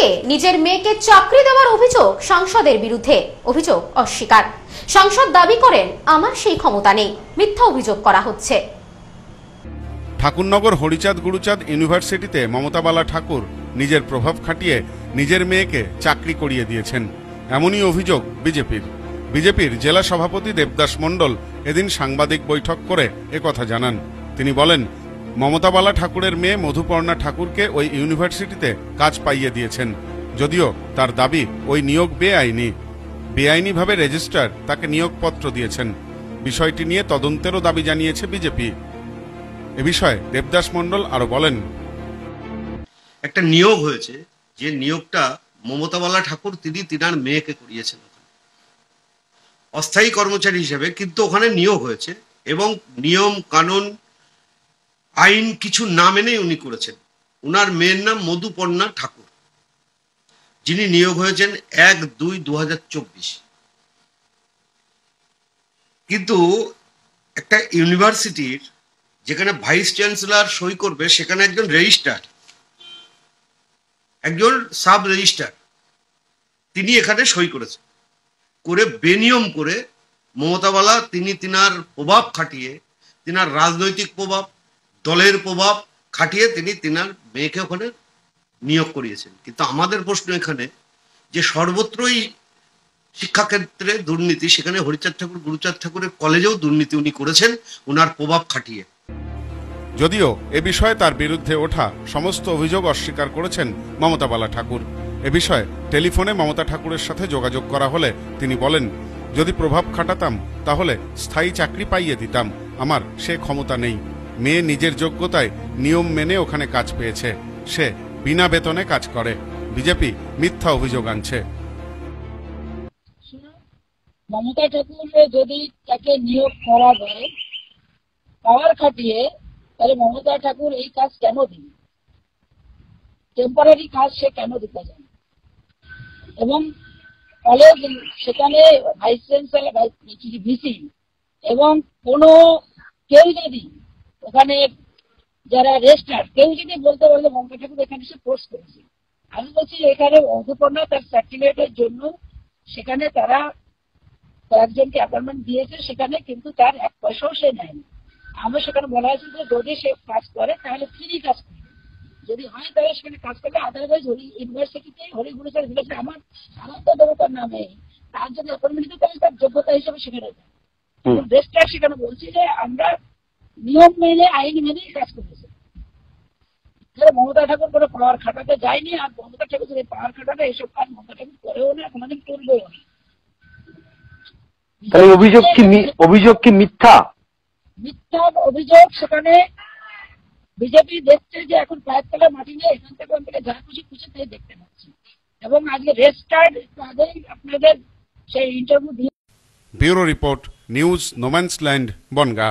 দিয়ে নিজের মেয়েকে চাকরি দেওয়ার অভিযোগ সাংসদের বিরুদ্ধে। অভিযোগ অস্বীকার। সাংসদ দাবি করেন, আমার সেই ক্ষমতা নেই। মিথ্যা অভিযোগ করা হচ্ছে। ঠাকুরনগর, হরিচাঁদ, গুরুচাঁদ ইউনিভার্সিটিতে মমতা বালা ঠাকুর নিজের প্রভাব খাটিয়ে নিজের মেয়েকে চাকরি করিয়ে দিয়েছেন। এমনই অভিযোগ বিজেপির। বিজেপির জেলা সভাপতি দেবদাস মণ্ডল এদিন সাংবাদিক বৈঠক করে একথা জানান। তিনি বলেন মমতা বালা ঠাকুরের মেয়ে মধুপর্ণা ঠাকুরকে ওই ইউনিভার্সিটিতে কাজ পাইয়ে দিয়েছেন। যদিও তার দাবি ওই নিয়োগ বেআইনি। বেআইনিভাবে রেজিস্ট্রার তাকে নিয়োগপত্র দিয়েছেন। বিষয়টি নিয়ে তদন্তেরও দাবি জানিয়েছে বিজেপি। এ বিষয়ে দেবদাস মণ্ডল আরও বলেন। একটা নিয়োগ হয়েছে। যে নিয়োগটা মমতাবালা ঠাকুর তিনি তিনার মেয়েকে করিয়েছেন অস্থায়ী কর্মচারী হিসেবে কিন্তু ওখানে নিয়োগ হয়েছে এবং নিয়ম, কানুন আইন কিছু না মেনেই উনি করেছেন। উনার মেয়ের নাম মধুপর্ণা ঠাকুর, যিনি নিয়োগ হয়েছেন এক দুই দু কিন্তু একটা ইউনিভার্সিটির যেখানে ভাইস চ্যান্সেলর সই করবে, সেখানে একজন রেজিস্ট্রার একজন সাব রেজিস্ট্রার তিনি এখানে সই করেছেন। করে বেনিয়ম করে মমতাবালা তিনি তিনার প্রভাব খাটিয়ে, তিনার রাজনৈতিক প্রভাব দলের প্রভাব খাটিয়ে তিনি তিনার মেয়েকে ওখানে নিয়োগ করিয়েছেন। কিন্তু আমাদের প্রশ্ন এখানে যে সর্বত্রই শিক্ষাক্ষেত্রে দুর্নীতি, সেখানে হরিচাঁদ ঠাকুর, গুরুচাঁদ ঠাকুরের কলেজেও দুর্নীতি উনি করেছেন ওনার প্রভাব খাটিয়ে। যদিও এ বিষয়ে তার বিরুদ্ধে ওঠা সমস্ত অভিযোগ অস্বীকার করেছেন মমতা বালা ঠাকুর। এ বিষয়ে টেলিফোনে মমতা ঠাকুরের সাথে যোগাযোগ করা হলে তিনি বলেন, যদি প্রভাব খাটাতাম, তাহলে স্থায়ী চাকরি পাইয়ে দিতাম। আমার সে ক্ষমতা নেই। মেয়ে নিজের যোগ্যতায় নিয়ম মেনে ওখানে কাজ পেয়েছে। সে বিনা বেতনে কাজ করে। বিজেপি মিথ্যা অভিযোগ আনছে। মমতা ঠাকুর যদি তাকে নিয়োগ করা যায় পাওয়ার খাটিয়ে তাহলে মমতা ঠাকুর এই কাজ কেন দিন টেম্পোরারি কাজ সে কেন দিতে যান এবং কলেজ সেখানে ভাইস চ্যান্সেলর ভিসি এবং কোনো কেউ যদি ওখানে যারা রেজিস্টার কেউ যদি বলতে পারলে মমতা ঠাকুর এখানে সে পোস্ট করেছে। আমি বলছি এখানে অধুপর্ণা তার সার্টিফিকেটের জন্য সেখানে তারা কয়েকজনকে অ্যাপয়েন্টমেন্ট দিয়েছে সেখানে কিন্তু তার এক পয়সাও সে নেয়নি। আমার সেখানে বলা হয়েছে যে যদি সে কাজ করে তাহলে ফ্রি কাজ করবে যদি হয় তাহলে সেখানে কাজ করবে। আদারওয়াইজ হরি ইউনিভার্সিটিতে হরি গুরুচার ভিলেজে আমার আমার তো দেবতার নামে তার যদি অ্যাপয়েন্টমেন্ট দিতে তাহলে তার যোগ্যতা হিসেবে সেখানে যায় রেস্টার সেখানে বলছি যে আমরা নিয়ম মেনে আইন মেনেই কাজ করেছি। তাহলে মমতা ঠাকুর কোনো পাওয়ার খাটাতে যায়নি আর মমতা ঠাকুর যদি পাওয়ার খাটাতে এইসব কাজ মমতা ঠাকুর করেও না কোনোদিন করবেও না। তাহলে অভিযোগ কি অভিযোগ কি মিথ্যা? মিথ্যা অভিযোগ সেখানে বিজেপি দেখছে যে এখন পায়ের তলা মাটি নেই এখান থেকে ওখান থেকে যা খুশি খুশি তাই দেখতে পাচ্ছি। এবং আজকে রেজিস্টার্ড একটু আগেই আপনাদের সেই ইন্টারভিউ দিয়ে bureau report news no man's land Bangaon.